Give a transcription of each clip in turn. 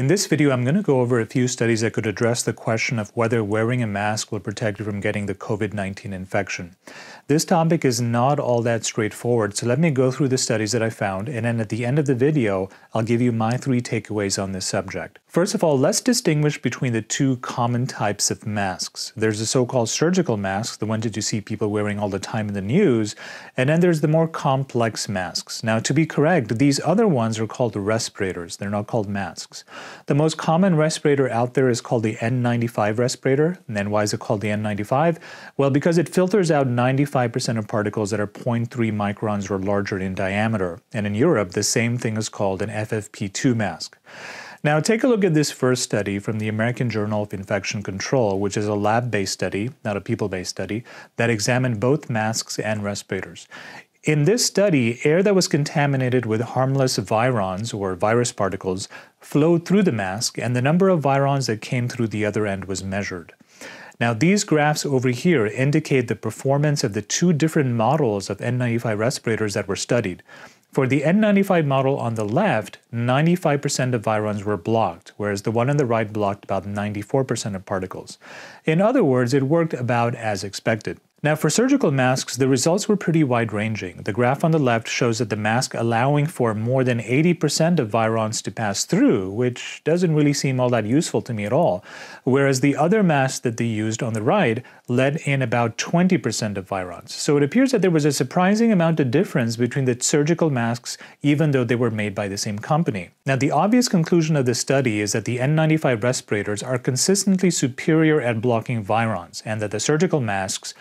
In this video, I'm going to go over a few studies that could address the question of whether wearing a mask will protect you from getting the COVID 19 infection. This topic is not all that straightforward, so let me go through the studies that I found, and then at the end of the video, I'll give you my three takeaways on this subject. First of all, let's distinguish between the two common types of masks. There's the so called surgical masks, the ones that you see people wearing all the time in the news, and then there's the more complex masks. Now, to be correct, these other ones are called respirators, they're not called masks. The most common respirator out there is called the N95 respirator. And then why is it called the N95? Well, because it filters out 95 95% of particles that are 0.3 microns or larger in diameter. And in Europe, the same thing is called an FFP2 mask. Now, take a look at this first study from the American Journal of Infection Control, which is a lab based study, not a people based study, that examined both masks and respirators. In this study, air that was contaminated with harmless virions or virus particles flowed through the mask, and the number of virions that came through the other end was measured. Now, these graphs over here indicate the performance of the two different models of N95 respirators that were studied. For the N95 model on the left, 95% of virions were blocked, whereas the one on the right blocked about 94% of particles. In other words, it worked about as expected. Now, for surgical masks, the results were pretty wide ranging. The graph on the left shows that the mask allowing for more than 80% of virions to pass through, which doesn't really seem all that useful to me at all, whereas the other mask that they used on the right let in about 20% of virions. So it appears that there was a surprising amount of difference between the surgical masks, even though they were made by the same company. Now, the obvious conclusion of this study is that the N95 respirators are consistently superior at blocking virions, and that the surgical masks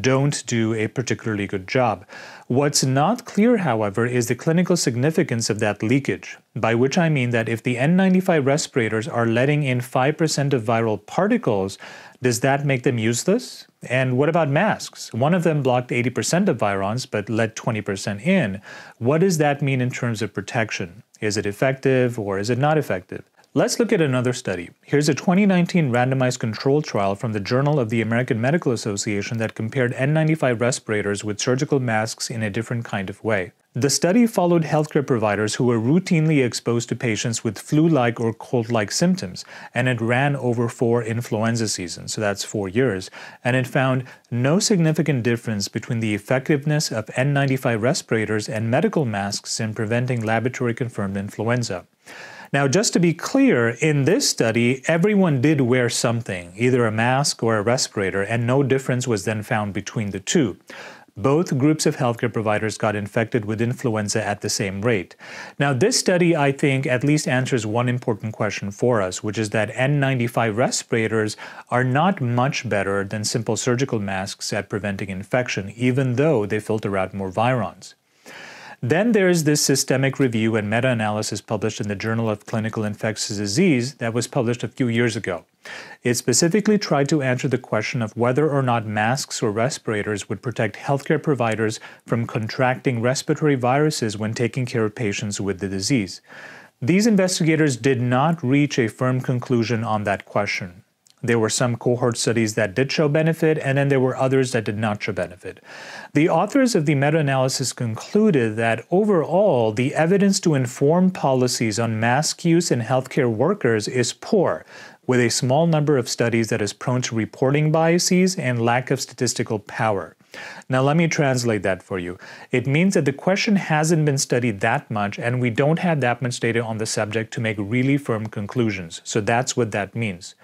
don't do a particularly good job. What's not clear, however, is the clinical significance of that leakage, by which I mean that if the N95 respirators are letting in 5% of viral particles, does that make them useless? And what about masks? One of them blocked 80% of virions but let 20% in. What does that mean in terms of protection? Is it effective or is it not effective? Let's look at another study. Here's a 2019 randomized control trial from the Journal of the American Medical Association that compared N95 respirators with surgical masks in a different kind of way. The study followed healthcare providers who were routinely exposed to patients with flu like or cold like symptoms, and it ran over four influenza seasons, so that's four years, and it found no significant difference between the effectiveness of N95 respirators and medical masks in preventing laboratory confirmed influenza. Now, just to be clear, in this study, everyone did wear something, either a mask or a respirator, and no difference was then found between the two. Both groups of healthcare providers got infected with influenza at the same rate. Now, this study, I think, at least answers one important question for us, which is that N95 respirators are not much better than simple surgical masks at preventing infection, even though they filter out more virions. Then there's this systemic review and meta analysis published in the Journal of Clinical Infectious Disease that was published a few years ago. It specifically tried to answer the question of whether or not masks or respirators would protect healthcare providers from contracting respiratory viruses when taking care of patients with the disease. These investigators did not reach a firm conclusion on that question. There were some cohort studies that did show benefit, and then there were others that did not show benefit. The authors of the meta analysis concluded that overall, the evidence to inform policies on mask use in healthcare workers is poor, with a small number of studies that is prone to reporting biases and lack of statistical power. Now, let me translate that for you. It means that the question hasn't been studied that much, and we don't have that much data on the subject to make really firm conclusions. So that's what that means.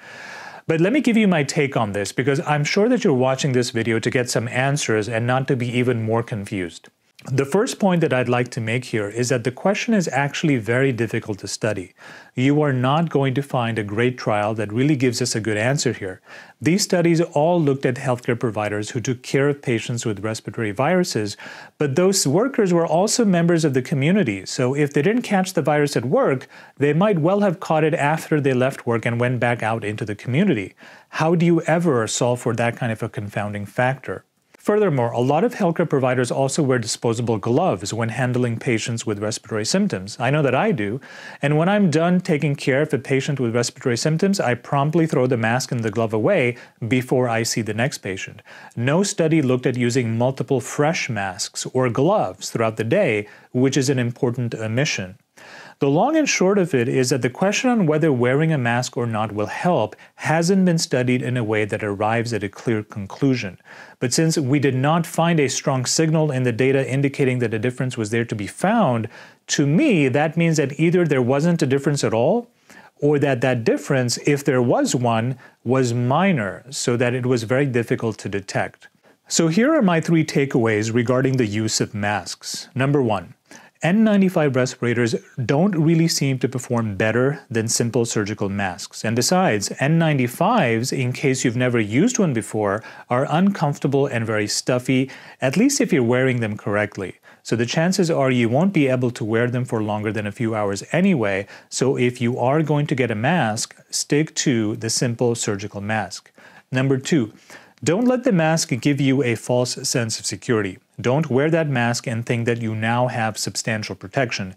But let me give you my take on this because I'm sure that you're watching this video to get some answers and not to be even more confused. The first point that I'd like to make here is that the question is actually very difficult to study. You are not going to find a great trial that really gives us a good answer here. These studies all looked at healthcare providers who took care of patients with respiratory viruses, but those workers were also members of the community. So if they didn't catch the virus at work, they might well have caught it after they left work and went back out into the community. How do you ever solve for that kind of a confounding factor? Furthermore, a lot of healthcare providers also wear disposable gloves when handling patients with respiratory symptoms. I know that I do. And when I'm done taking care of a patient with respiratory symptoms, I promptly throw the mask and the glove away before I see the next patient. No study looked at using multiple fresh masks or gloves throughout the day, which is an important omission. The long and short of it is that the question on whether wearing a mask or not will help hasn't been studied in a way that arrives at a clear conclusion. But since we did not find a strong signal in the data indicating that a difference was there to be found, to me, that means that either there wasn't a difference at all, or that that difference, if there was one, was minor, so that it was very difficult to detect. So here are my three takeaways regarding the use of masks. Number one, N95 respirators don't really seem to perform better than simple surgical masks. And besides, N95s, in case you've never used one before, are uncomfortable and very stuffy, at least if you're wearing them correctly. So the chances are you won't be able to wear them for longer than a few hours anyway. So if you are going to get a mask, stick to the simple surgical mask. Number two, don't let the mask give you a false sense of security. Don't wear that mask and think that you now have substantial protection.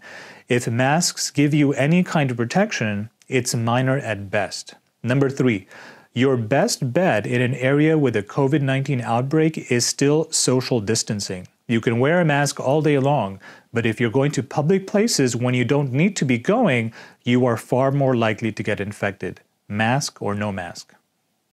If masks give you any kind of protection, it's minor at best. Number three, your best bet in an area with a COVID 19 outbreak is still social distancing. You can wear a mask all day long, but if you're going to public places when you don't need to be going, you are far more likely to get infected, mask or no mask.